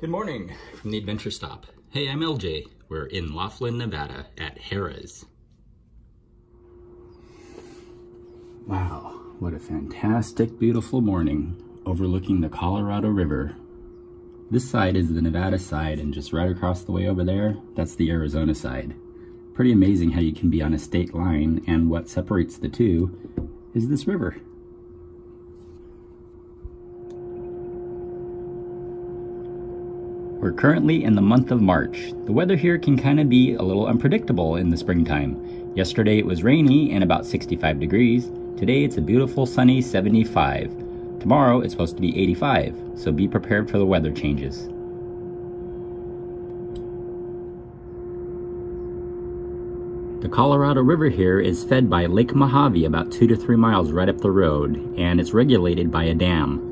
Good morning from the Adventure Stop. Hey, I'm LJ. We're in Laughlin, Nevada at Harrah's. Wow, what a fantastic, beautiful morning overlooking the Colorado River. This side is the Nevada side and just right across the way over there, that's the Arizona side. Pretty amazing how you can be on a state line and what separates the two is this river. We're currently in the month of March. The weather here can kind of be a little unpredictable in the springtime. Yesterday it was rainy and about 65 degrees. Today it's a beautiful sunny 75. Tomorrow it's supposed to be 85, so be prepared for the weather changes. The Colorado River here is fed by Lake Mohave about two to three miles right up the road, and it's regulated by a dam.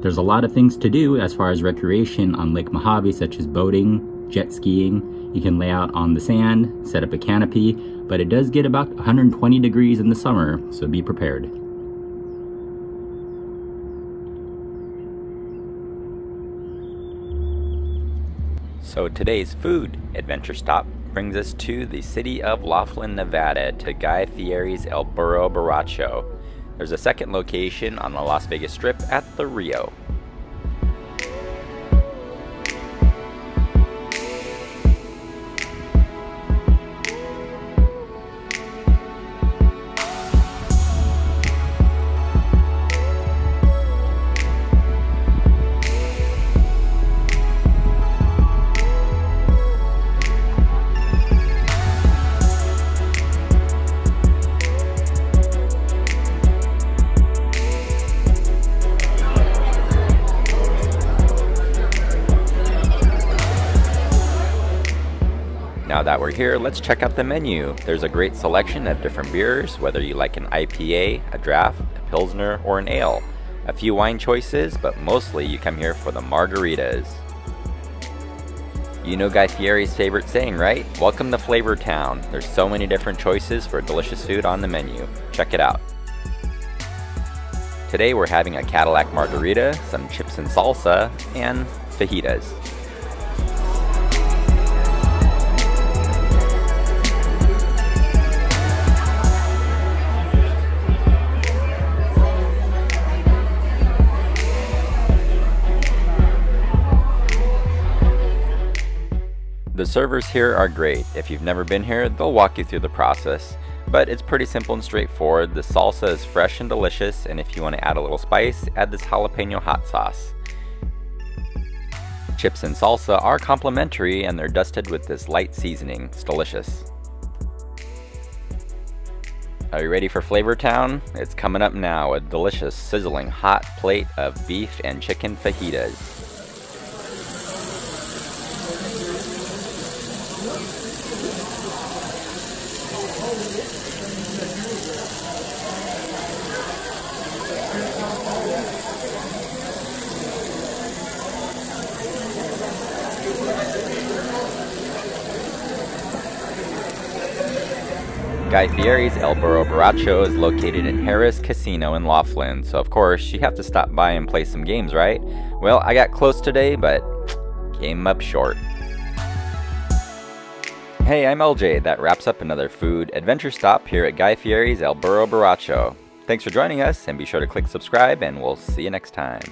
There's a lot of things to do as far as recreation on Lake Mohave, such as boating, jet skiing. You can lay out on the sand, set up a canopy, but it does get about 120 degrees in the summer, so be prepared. So today's food adventure stop brings us to the city of Laughlin, Nevada to Guy Fieri's El Burro Borracho. There's a second location on the Las Vegas Strip at the Rio. Now that we're here, let's check out the menu. There's a great selection of different beers, whether you like an IPA, a draft, a Pilsner, or an ale. A few wine choices, but mostly you come here for the margaritas. You know Guy Fieri's favorite saying, right? Welcome to Flavor Town. There's so many different choices for delicious food on the menu. Check it out. Today we're having a Cadillac margarita, some chips and salsa, and fajitas. The servers here are great. If you've never been here, they'll walk you through the process. But it's pretty simple and straightforward. The salsa is fresh and delicious, and if you want to add a little spice, add this jalapeno hot sauce. Chips and salsa are complimentary and they're dusted with this light seasoning. It's delicious. Are you ready for Flavor Town? It's coming up now, a delicious sizzling hot plate of beef and chicken fajitas. Guy Fieri's El Burro Borracho is located in Harrah's Casino in Laughlin, so of course you have to stop by and play some games, right? Well, I got close today, but came up short. Hey, I'm LJ. That wraps up another food adventure stop here at Guy Fieri's El Burro Borracho. Thanks for joining us, and be sure to click subscribe, and we'll see you next time.